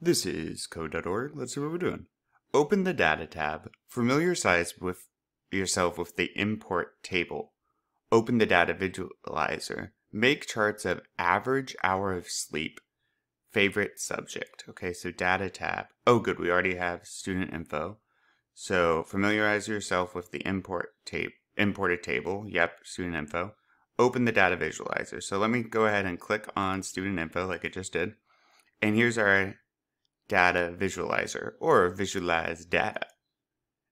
This is code.org. Let's see what we're doing. Open the Data tab. Familiarize with yourself with the import table. Open the Data Visualizer. Make charts of average hour of sleep. Favorite subject. Okay, so Data tab. Oh, good. We already have student info. So familiarize yourself with the import tape, imported table. Yep, student info. Open the Data Visualizer. So let me go ahead and click on student info like I just did. And here's our data visualizer or visualize data.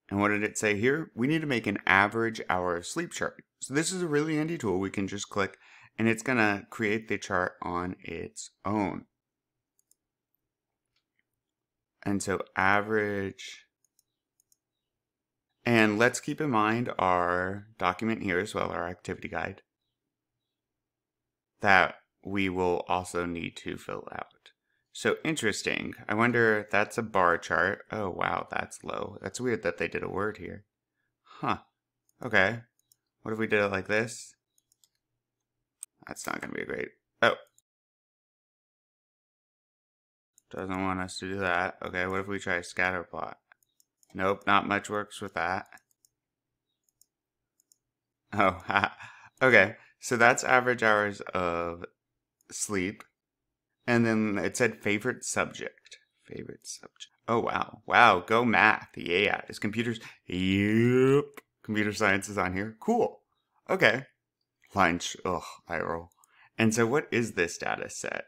And what did it say here? We need to make an average hour of sleep chart. So this is a really handy tool. We can just click and it's going to create the chart on its own. And so average, and let's keep in mind our document here as well, our activity guide, that we will also need to fill out. So interesting. I wonder that's a bar chart. Oh, wow, that's low. That's weird that they did a word here. Huh. Okay. What if we did it like this? That's not going to be great. Oh. Doesn't want us to do that. Okay, what if we try scatter plot? Nope, not much works with that. Oh, okay. So that's average hours of sleep. And then it said favorite subject. Favorite subject. Oh, wow. Wow. Go math. Yeah. Is computers. Yep. Computer science is on here. Cool. Okay. Lunch. Ugh. eye roll. And so what is this data set?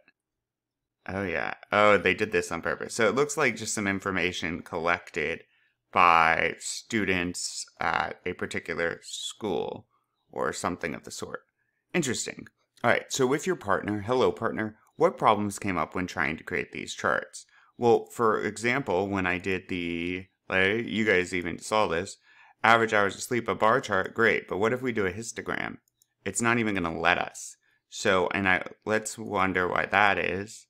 Oh, yeah. Oh, they did this on purpose. So it looks like just some information collected by students at a particular school or something of the sort. Interesting. All right. So with your partner, hello, partner, what problems came up when trying to create these charts? Well, for example, when I did the, like, you guys even saw this, average hours of sleep, a bar chart, great. But what if we do a histogram? It's not even going to let us. So, and I, let's wonder why that is.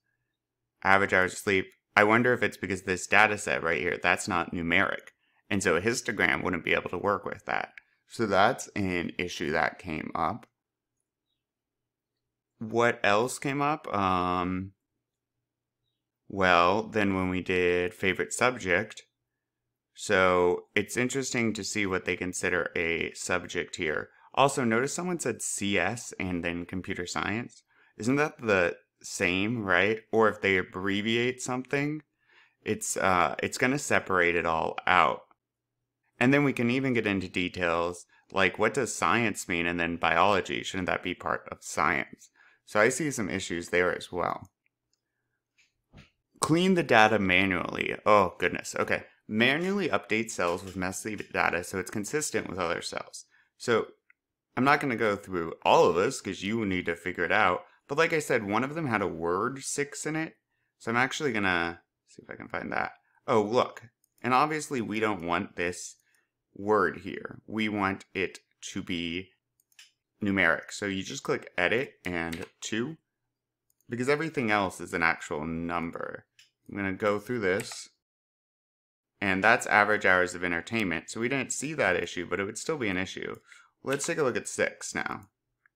Average hours of sleep. I wonder if it's because this data set right here, that's not numeric. And so a histogram wouldn't be able to work with that. So that's an issue that came up what else came up? Um, well, then when we did favorite subject, so it's interesting to see what they consider a subject here. Also, notice someone said CS and then computer science. Isn't that the same, right? Or if they abbreviate something, it's uh, it's going to separate it all out. And then we can even get into details like what does science mean and then biology? Shouldn't that be part of science? So I see some issues there as well. Clean the data manually. Oh, goodness. Okay. Manually update cells with messy data so it's consistent with other cells. So I'm not going to go through all of this because you need to figure it out. But like I said, one of them had a word six in it. So I'm actually going to see if I can find that. Oh, look. And obviously we don't want this word here. We want it to be numeric. So you just click edit and two because everything else is an actual number. I'm going to go through this and that's average hours of entertainment. So we didn't see that issue, but it would still be an issue. Let's take a look at six now.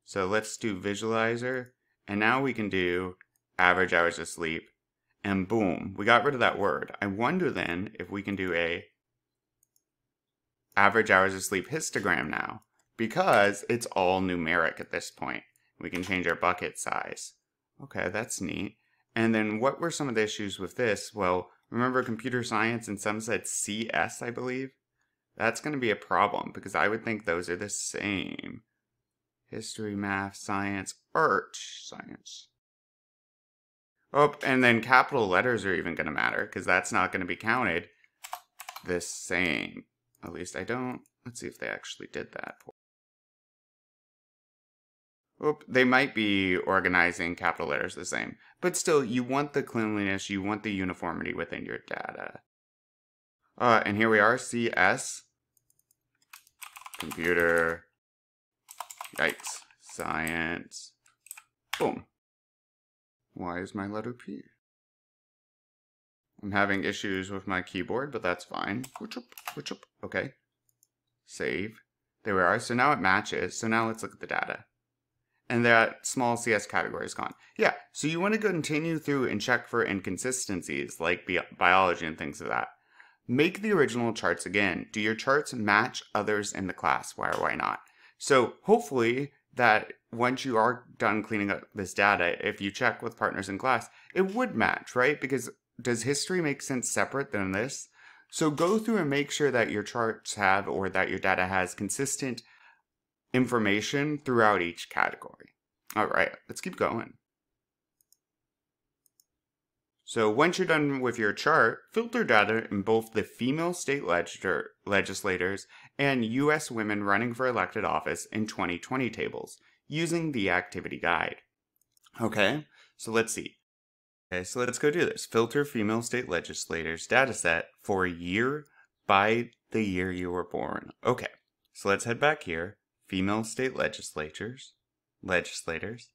So let's do visualizer and now we can do average hours of sleep and boom, we got rid of that word. I wonder then if we can do a average hours of sleep histogram now because it's all numeric at this point. We can change our bucket size. Okay, that's neat. And then what were some of the issues with this? Well, remember computer science and some said CS, I believe? That's going to be a problem because I would think those are the same. History, math, science, art, science. Oh, and then capital letters are even going to matter because that's not going to be counted the same. At least I don't. Let's see if they actually did that. Oop, they might be organizing capital letters the same, but still, you want the cleanliness, you want the uniformity within your data. Uh, and here we are, CS, computer, yikes, science, boom. Why is my letter P? I'm having issues with my keyboard, but that's fine. Okay. Save. There we are. So now it matches. So now let's look at the data. And that small CS category is gone. Yeah, so you want to continue through and check for inconsistencies like bi- biology and things of like that. Make the original charts again. Do your charts match others in the class? Why or why not? So hopefully that once you are done cleaning up this data, if you check with partners in class, it would match, right? Because does history make sense separate than this? So go through and make sure that your charts have or that your data has consistent information throughout each category. All right, let's keep going. So once you're done with your chart, filter data in both the female state legislator, legislators and U.S. women running for elected office in 2020 tables using the activity guide. Okay, so let's see. Okay, so let's go do this. Filter female state legislators dataset for year by the year you were born. Okay, so let's head back here. Female state legislators, legislators.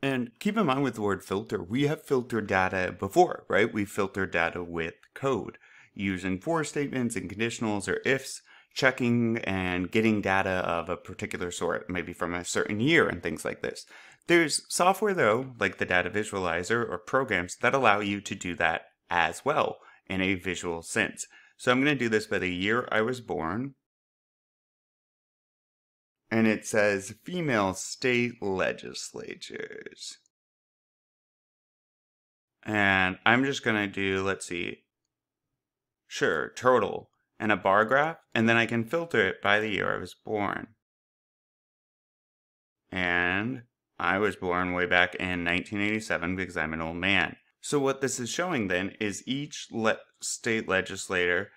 And keep in mind with the word filter, we have filtered data before, right? We filtered data with code using for statements and conditionals or ifs, checking and getting data of a particular sort, maybe from a certain year and things like this. There's software though, like the data visualizer or programs that allow you to do that as well in a visual sense. So I'm going to do this by the year I was born. And it says female state legislatures. And I'm just going to do, let's see, sure, total and a bar graph, and then I can filter it by the year I was born. And I was born way back in 1987 because I'm an old man. So what this is showing then is each le- state legislator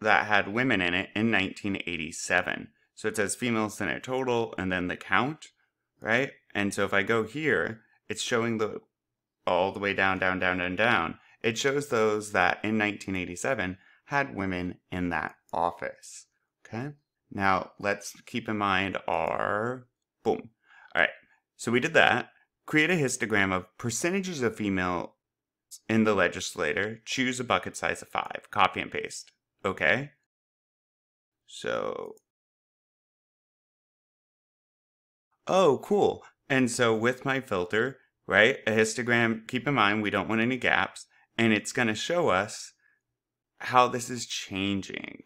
that had women in it in 1987. So it says female senate total and then the count, right? And so if I go here, it's showing the all the way down, down, down, down, down. It shows those that in 1987 had women in that office. Okay. Now let's keep in mind our boom. All right. So we did that. Create a histogram of percentages of female in the legislator. Choose a bucket size of five. Copy and paste. Okay. So. Oh, cool. And so with my filter, right, a histogram, keep in mind we don't want any gaps, and it's going to show us how this is changing.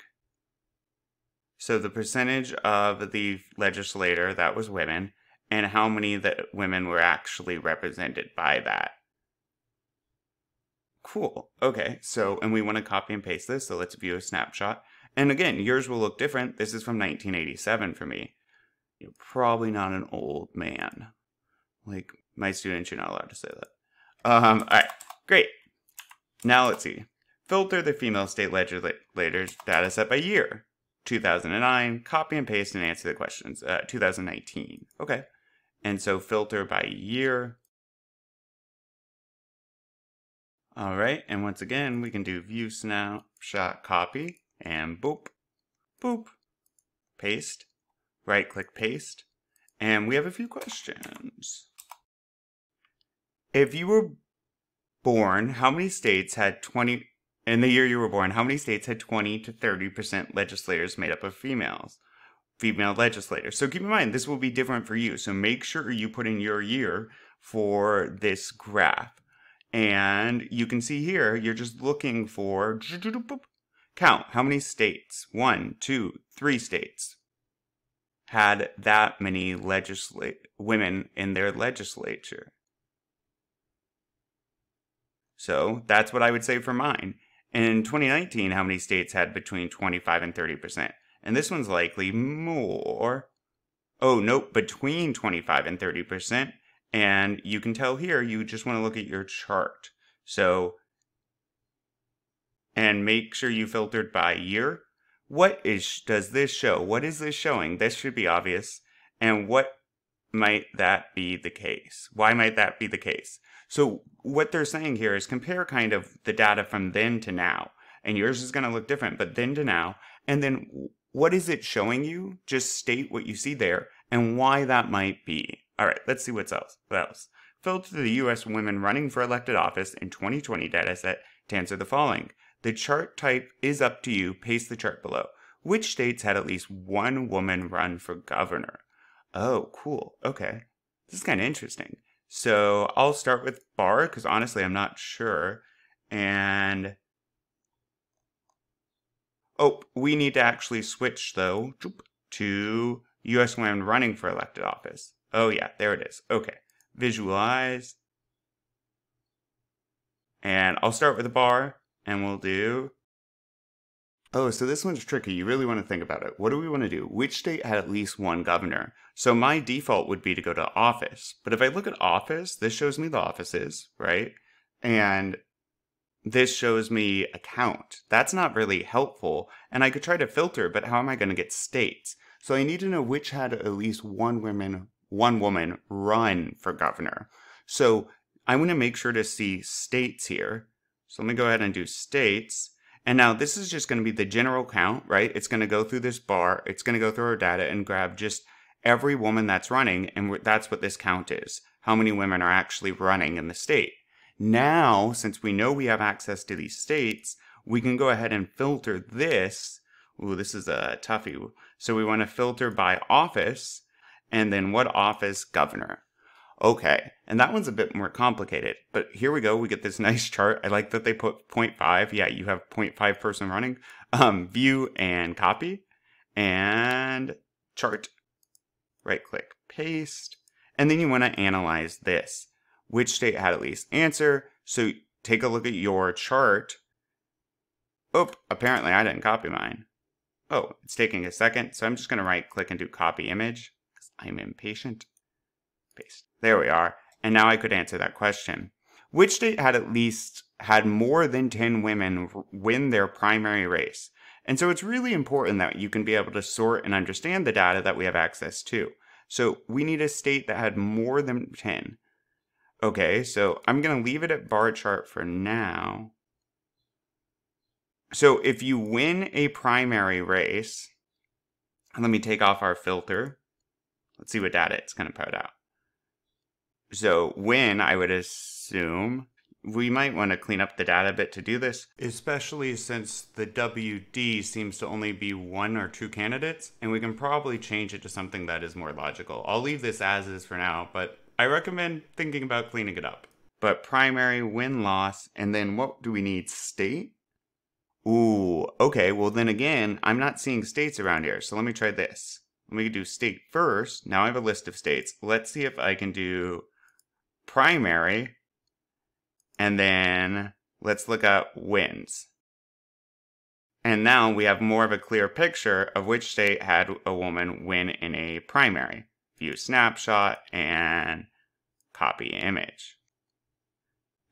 So the percentage of the legislator that was women and how many that women were actually represented by that. Cool. Okay. So, and we want to copy and paste this. So let's view a snapshot. And again, yours will look different. This is from 1987 for me. You're probably not an old man. Like my students, you're not allowed to say that. Um, all right. Great. Now let's see. Filter the female state legislators data set by year. 2009, copy and paste and answer the questions. Uh, 2019. Okay. And so filter by year. All right. And once again, we can do view snapshot copy and boop, boop, paste, right click paste. And we have a few questions. If you were born, how many states had 20 in the year you were born, how many states had 20 to 30% legislators made up of females? Female legislators. So keep in mind, this will be different for you. So make sure you put in your year for this graph. And you can see here, you're just looking for count how many states, one, two, three states, had that many legislate women in their legislature. So that's what I would say for mine. In 2019, how many states had between 25 and 30%? And this one's likely more. Oh, nope, between 25 and 30%. And you can tell here, you just want to look at your chart. So, and make sure you filtered by year. What is does this show? What is this showing? This should be obvious. And what might that be the case? Why might that be the case? So what they're saying here is compare kind of the data from then to now. And yours is going to look different, but then to now. And then what is it showing you? Just state what you see there and why that might be. All right, let's see what's else. What else? Filter the U.S. women running for elected office in 2020 dataset to answer the following. The chart type is up to you. Paste the chart below. Which states had at least one woman run for governor? Oh, cool. Okay. This is kind of interesting. So I'll start with bar because honestly, I'm not sure. And oh, we need to actually switch though to U.S. women running for elected office. Oh yeah, there it is. Okay, visualize. And I'll start with a bar and we'll do Oh, so this one's tricky. You really want to think about it. What do we want to do? Which state had at least one governor? So my default would be to go to office. But if I look at office, this shows me the offices, right? And this shows me account. That's not really helpful. And I could try to filter, but how am I going to get states? So I need to know which had at least one woman, one woman run for governor. So I want to make sure to see states here. So let me go ahead and do states. And now this is just going to be the general count, right? It's going to go through this bar. It's going to go through our data and grab just every woman that's running. And that's what this count is. How many women are actually running in the state. Now, since we know we have access to these states, we can go ahead and filter this. Ooh, this is a toughie. So we want to filter by office and then what office governor. Okay, and that one's a bit more complicated, but here we go. We get this nice chart. I like that they put 0.5. Yeah, you have 0.5 person running. Um, view and copy and chart. Right click, paste. And then you want to analyze this. Which state had at least answer? So take a look at your chart. Oh, apparently I didn't copy mine. Oh, it's taking a second. So I'm just going to right click and do copy image because I'm impatient. Paste. There we are. And now I could answer that question. Which state had at least had more than 10 women win their primary race? And so it's really important that you can be able to sort and understand the data that we have access to. So we need a state that had more than 10. Okay, so I'm going to leave it at bar chart for now. So if you win a primary race, let me take off our filter. Let's see what data it's going to put out. So when I would assume we might want to clean up the data a bit to do this, especially since the WD seems to only be one or two candidates, and we can probably change it to something that is more logical. I'll leave this as is for now, but I recommend thinking about cleaning it up. But primary, win, loss, and then what do we need? State? Ooh, okay, well then again, I'm not seeing states around here, so let me try this. Let me do state first. Now I have a list of states. Let's see if I can do primary. And then let's look at wins. And now we have more of a clear picture of which state had a woman win in a primary. View snapshot and copy image.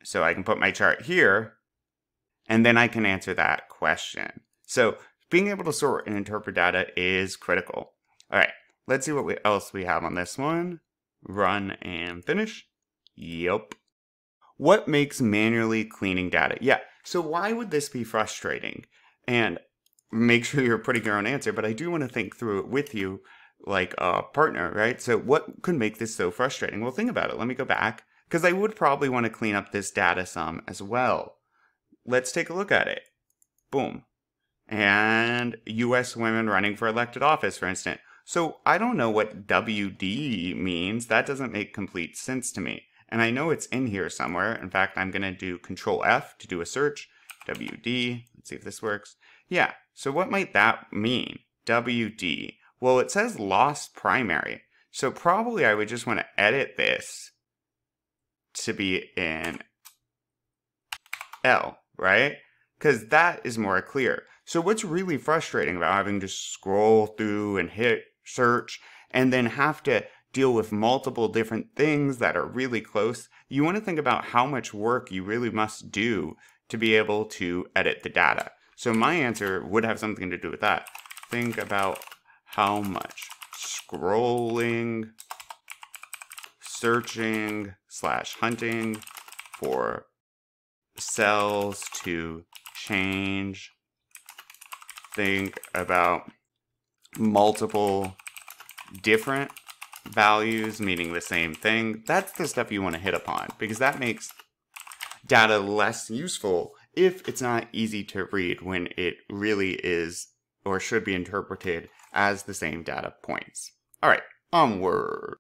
So I can put my chart here, and then I can answer that question. So being able to sort and interpret data is critical. All right, let's see what we, else we have on this one. Run and finish. Yep. What makes manually cleaning data? Yeah, so why would this be frustrating? And make sure you're putting your own answer, but I do want to think through it with you like a partner, right? So what could make this so frustrating? Well, think about it. Let me go back because I would probably want to clean up this data some as well. Let's take a look at it. Boom. And US women running for elected office, for instance. So I don't know what WD means. That doesn't make complete sense to me. And I know it's in here somewhere. In fact, I'm going to do Control F to do a search. WD. Let's see if this works. Yeah. So what might that mean? WD. Well, it says lost primary. So probably I would just want to edit this to be in L, right? Because that is more clear. So what's really frustrating about having to scroll through and hit search and then have to deal with multiple different things that are really close, you want to think about how much work you really must do to be able to edit the data. So my answer would have something to do with that. Think about how much scrolling, searching, slash hunting for cells to change. Think about multiple different values meaning the same thing, that's the stuff you want to hit upon because that makes data less useful if it's not easy to read when it really is or should be interpreted as the same data points. All right, onward.